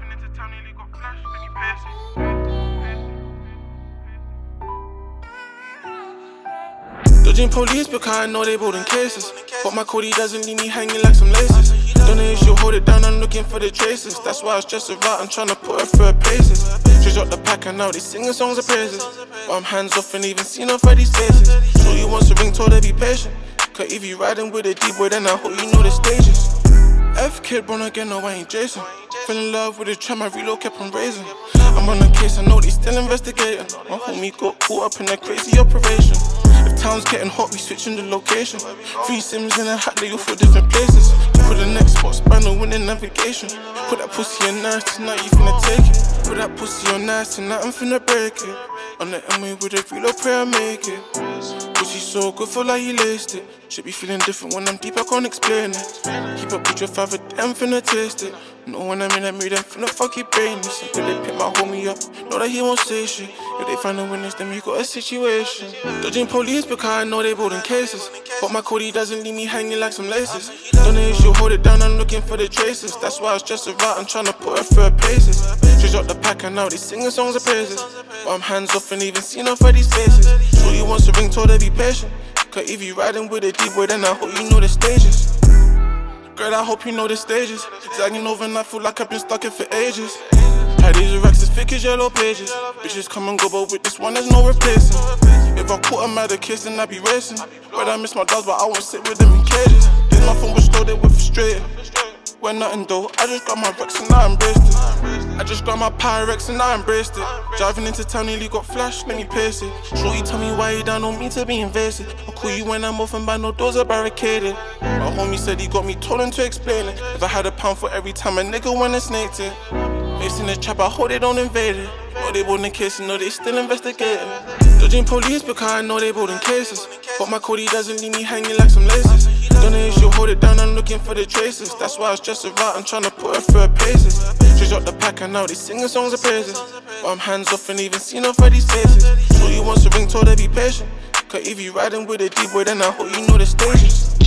Embraced into town, nearly got flashed, paced. Dodging police because I know they building cases. But my Cody doesn't leave me hanging like some laces. Don't know if she'll hold it down, I'm looking for the traces. That's why I stress about, I'm trying to put her through paces. She dropped the pack and now they singing songs of praises. But I'm hands off and even seen her for these faces. So you want to ring, told her be patient. Cause if you riding with a D boy, then I hope you know the stages. F kid, born again, no, I ain't Jason. Fell in love with a tram, my reload kept on raising. I'm on the case, I know they still investigating. My homie got caught up in that crazy operation. If town's getting hot, we switching the location. Three sims in a hat, they all for different places. For the next spot, spanner winning navigation. Put that pussy on nice, tonight you finna take it. Put that pussy on nice, tonight I'm finna break it. On the M with a reload, pray I make it. So good, feel like you laced it. Should be feeling different when I'm deep, I can't explain it. Keep up with your father, damn finna taste it. Know when I'm in that I'm finna fuck your brain. Until they pick my homie up, know that he won't say shit. If they find a witness, then we got a situation. Dodging police because I know they building cases. But my Cody doesn't leave me hanging like some laces. Don't know if she'll hold it down, I'm looking for the traces. That's why I just about, I'm trying to put her through paces. She dropped the pack and now they singing songs of praises. But I'm hands off and even seen her for these faces. So you wants to ring, told her be patient. Cause if you riding with a D boy, then I hope you know the stages. I hope you know the stages. Zagging over and I feel like I've been stuck in for ages. Had these racks as thick as yellow pages. Bitches come and go, but with this one, there's no replacing. If I caught them at a kiss, then I'd be racing. But I miss my dogs, but I won't sit with them in cages. This my phone was loaded with frustrated. When nothing though, I just got my Rex and I embraced it. I just got my Pyrex and I embraced it. Driving into town, nearly got flashed, let me pace it. Shorty tell me why you down on me to be invasive. I'll call you when I'm off and by no doors are barricaded. My homie said he got me told him to explain it. If I had a pound for every time a nigga went and snaked it. Facing the trap, I hope they don't invade it. Know they building cases, know they still investigating. Dodging police because I know they building cases. But my Cody doesn't leave me hanging like some laces. Don't know if she'll hold it down, I'm looking for the traces. That's why I stress about, I'm trying to put her through her paces. She dropped the pack and now they singing songs of praises. But I'm hands off and even seen her for these faces. So you want to ring, told her be patient. Cause if you riding with a D boy, then I hope you know the stages.